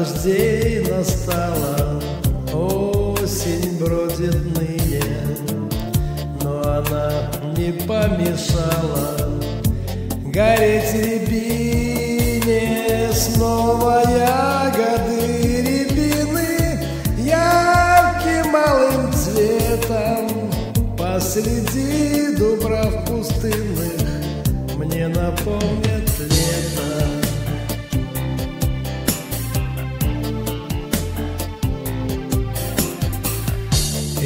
настала, осень бродит ныне, но она не помешала. Гореть рябине снова ягоды рябины ярким малым цветом посреди дубрав пустынных. Мне напомнят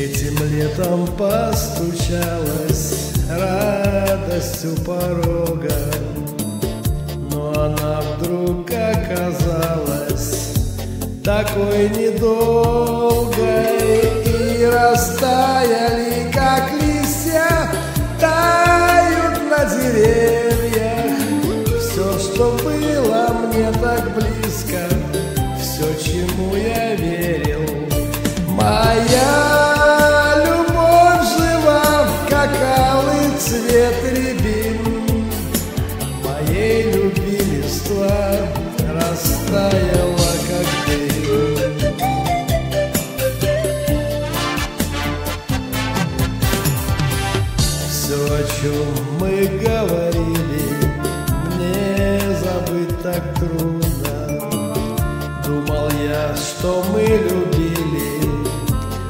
Этим летом постучалась радость у порога, но она вдруг оказалась такой недолгой и растаяли, как листья, тают на деревьях. Все, что было мне так близко, все, чему я верил, Все, о чем мы говорили, мне забыть так трудно. Думал я, что мы любили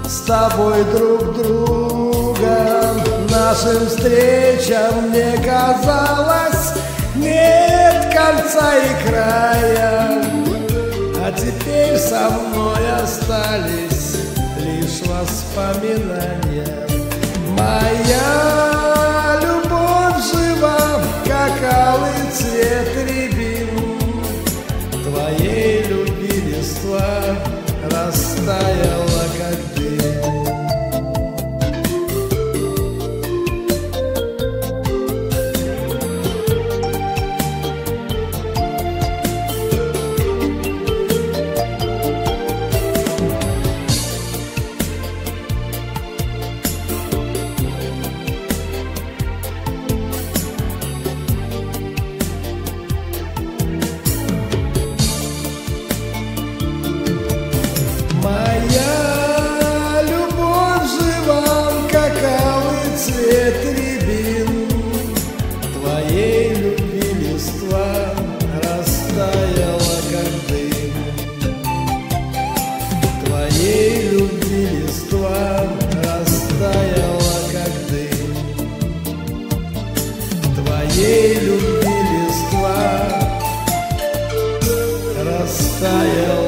с тобой друг друга. Нашим встречам мне казалось нет конца и края. А теперь со мной остались лишь воспоминания. Моя растаяла, как дым. Твоей любви листва растаяла.